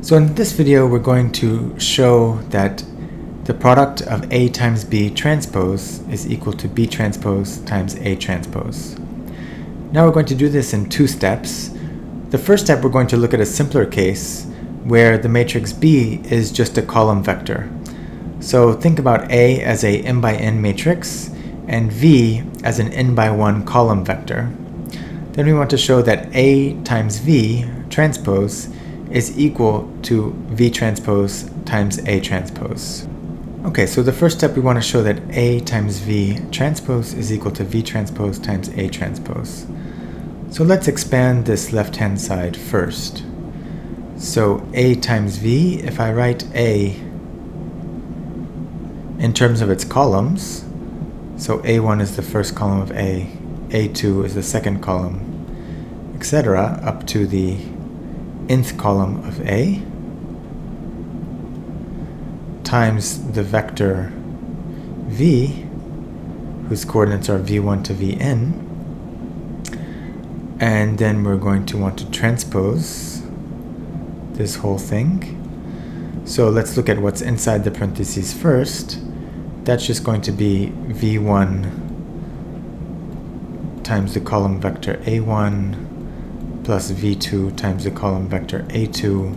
So in this video we're going to show that the product of A times B transpose is equal to B transpose times A transpose. Now we're going to do this in two steps. The first step we're going to look at a simpler case where the matrix B is just a column vector. So think about A as a m by n matrix and V as an n by 1 column vector. Then we want to show that A times V transpose is equal to V transpose times A transpose. Okay, so the first step we want to show that A times V transpose is equal to V transpose times A transpose. So let's expand this left-hand side first. So A times V, if I write A in terms of its columns, so A1 is the first column of A, A2 is the second column, etc., up to the nth column of A times the vector v, whose coordinates are v1 to vn, and then we're going to want to transpose this whole thing. So let's look at what's inside the parentheses first. That's just going to be v1 times the column vector a1 plus v2 times the column vector a2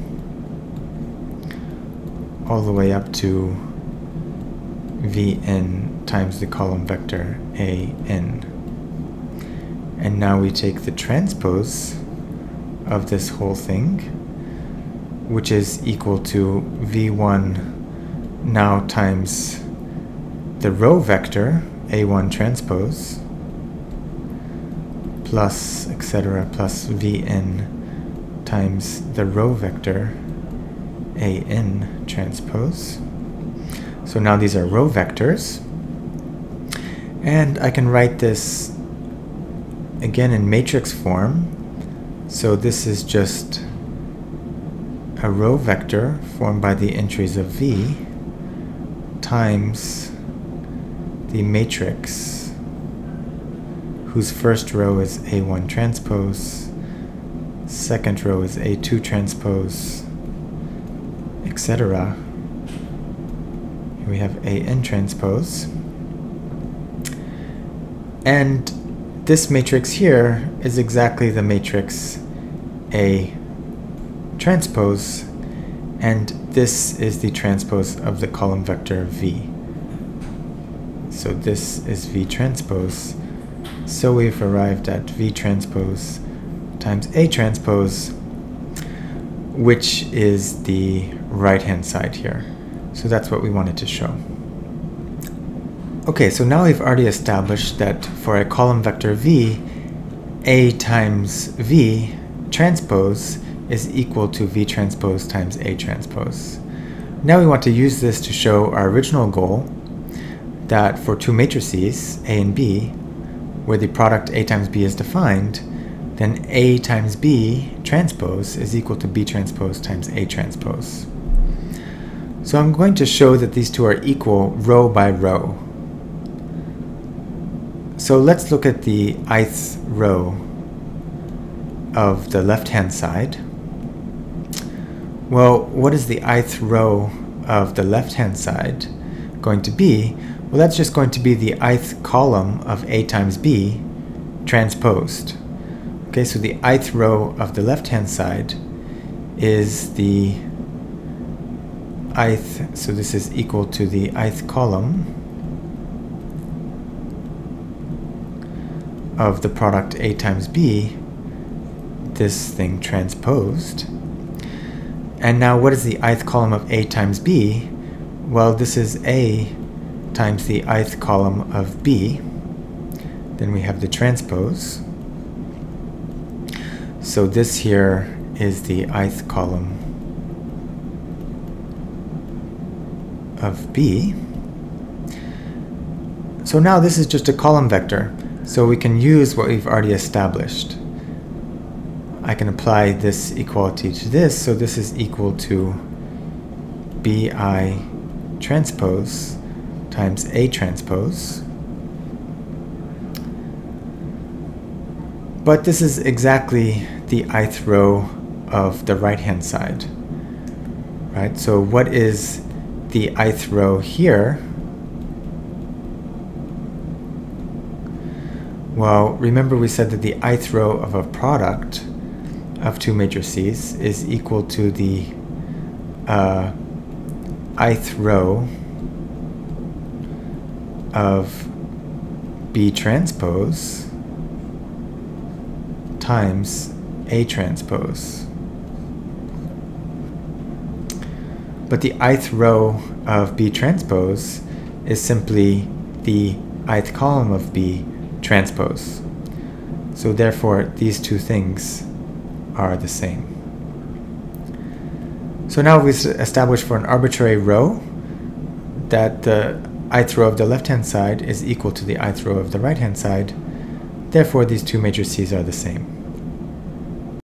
all the way up to vn times the column vector an. And now we take the transpose of this whole thing, which is equal to v1 now times the row vector a1 transpose plus etc plus vn times the row vector an transpose. So now these are row vectors. And I can write this again in matrix form. So this is just a row vector formed by the entries of V times the matrix whose first row is A1 transpose, second row is A2 transpose, etc. Here we have AN transpose. And this matrix here is exactly the matrix A transpose, and this is the transpose of the column vector V. So this is V transpose, so we've arrived at V transpose times A transpose, which is the right-hand side here. So that's what we wanted to show. Okay, so now we've already established that for a column vector V, A times V transpose is equal to V transpose times A transpose. Now we want to use this to show our original goal that for two matrices, A and B, where the product A times B is defined, then A times B transpose is equal to B transpose times A transpose. So I'm going to show that these two are equal row by row. So let's look at the ith row of the left-hand side. Well, what is the ith row of the left-hand side going to be? Well, that's just going to be the ith column of A times B transposed. Okay, so the ith row of the left-hand side is the ith, so this is equal to the ith column of the product A times B, this thing transposed. And now what is the ith column of A times B? Well, this is A times the ith column of B. Then we have the transpose. So this here is the ith column of B. So now this is just a column vector, so we can use what we've already established. I can apply this equality to this, so this is equal to BI transpose times A transpose. But this is exactly the ith row of the right-hand side. right? So what is the ith row here? Well, remember we said that the ith row of a product of two matrices is equal to the uh, ith row of B transpose times A transpose. But the ith row of B transpose is simply the ith column of B transpose. So therefore, these two things are the same. So now we've established for an arbitrary row that the ith row of the left-hand side is equal to the ith row of the right-hand side. Therefore, these two matrices are the same.